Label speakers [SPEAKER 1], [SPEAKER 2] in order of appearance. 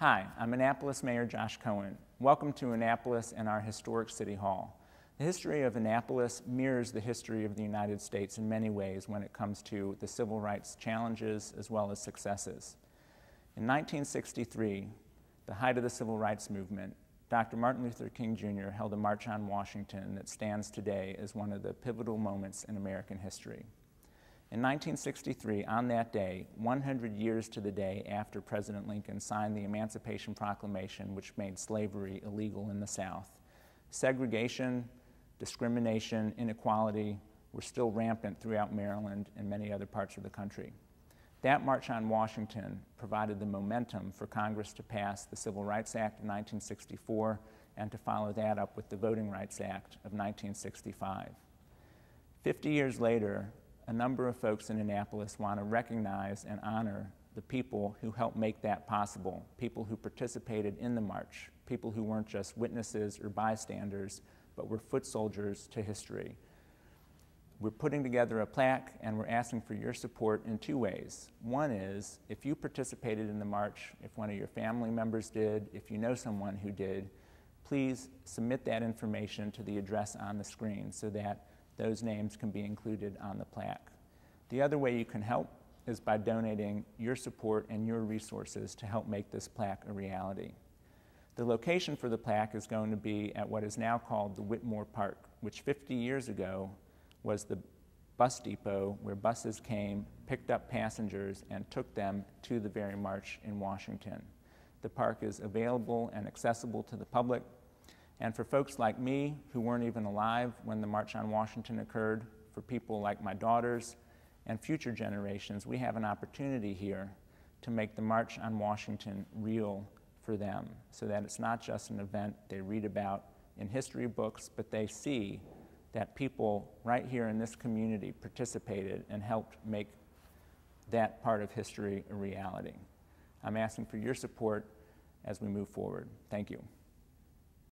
[SPEAKER 1] Hi, I'm Annapolis Mayor Josh Cohen. Welcome to Annapolis and our historic City Hall. The history of Annapolis mirrors the history of the United States in many ways when it comes to the civil rights challenges as well as successes. In 1963, the height of the civil rights movement, Dr. Martin Luther King Jr. held a March on Washington that stands today as one of the pivotal moments in American history. In 1963, on that day, 100 years to the day after President Lincoln signed the Emancipation Proclamation, which made slavery illegal in the South, segregation, discrimination, inequality were still rampant throughout Maryland and many other parts of the country. That March on Washington provided the momentum for Congress to pass the Civil Rights Act of 1964 and to follow that up with the Voting Rights Act of 1965. Fifty years later, a number of folks in Annapolis want to recognize and honor the people who helped make that possible, people who participated in the march, people who weren't just witnesses or bystanders, but were foot soldiers to history. We're putting together a plaque and we're asking for your support in two ways. One is if you participated in the march, if one of your family members did, if you know someone who did, please submit that information to the address on the screen so that those names can be included on the plaque. The other way you can help is by donating your support and your resources to help make this plaque a reality. The location for the plaque is going to be at what is now called the Whitmore Park, which 50 years ago was the bus depot where buses came, picked up passengers, and took them to the very march in Washington. The park is available and accessible to the public and for folks like me who weren't even alive when the March on Washington occurred, for people like my daughters and future generations, we have an opportunity here to make the March on Washington real for them so that it's not just an event they read about in history books, but they see that people right here in this community participated and helped make that part of history a reality. I'm asking for your support as we move forward. Thank you.